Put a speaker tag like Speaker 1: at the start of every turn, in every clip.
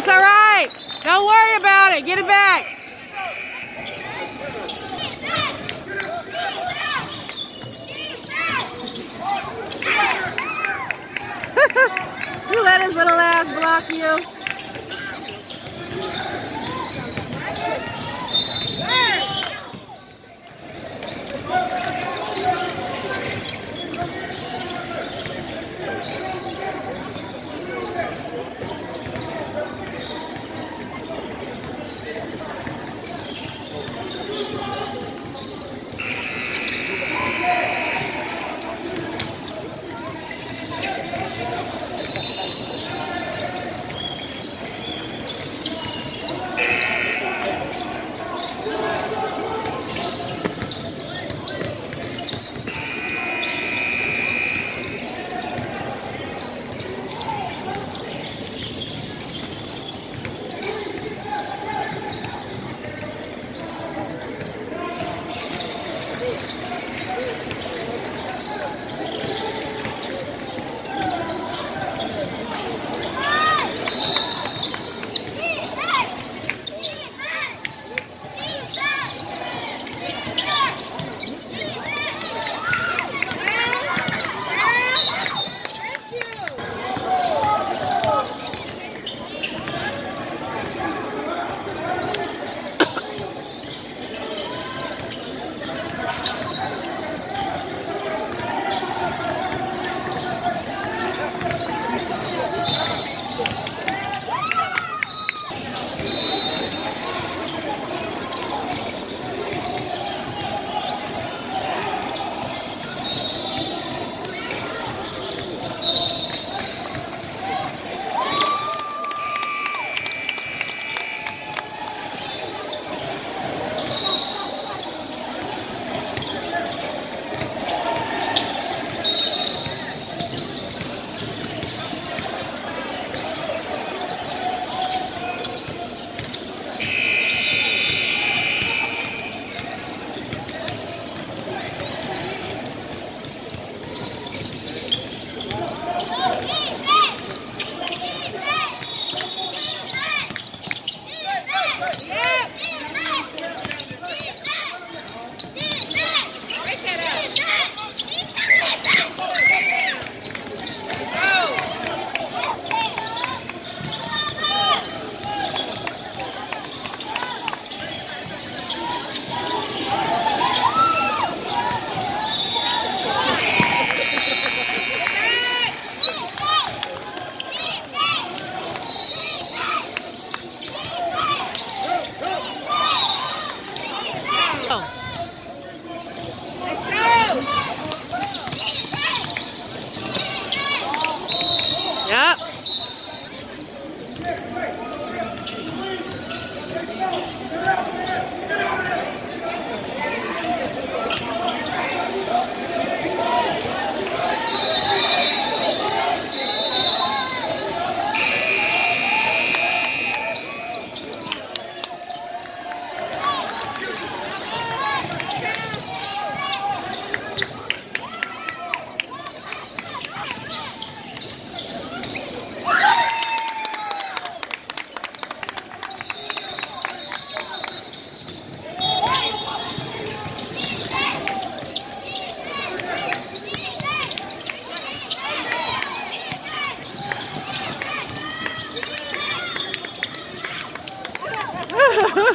Speaker 1: That's all right. Don't worry about it. Get it back. you let his little ass block you. Yep.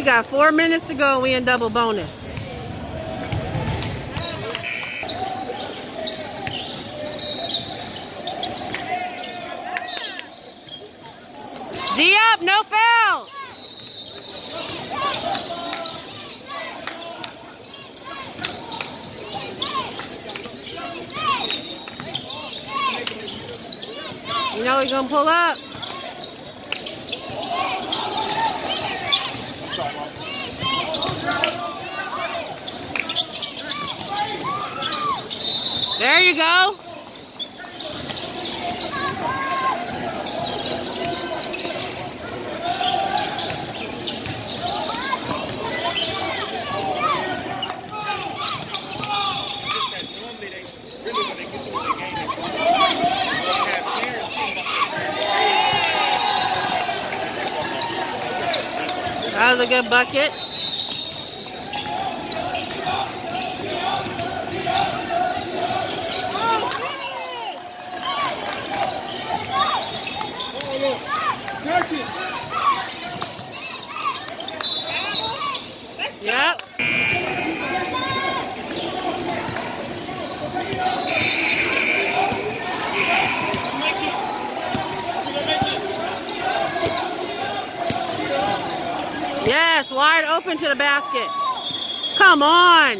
Speaker 1: We got four minutes to go. We in double bonus. D up, no foul. You know he's gonna pull up. There you go. That was a good bucket. Open to the basket. Come on.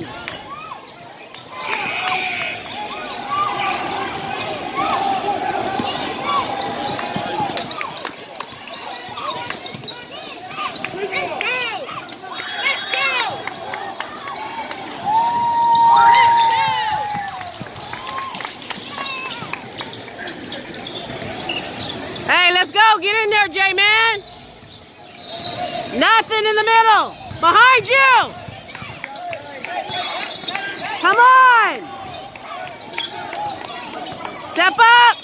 Speaker 1: Hey, let's go. Get in there, J-Man. Nothing in the middle. Behind you. Come on. Step up.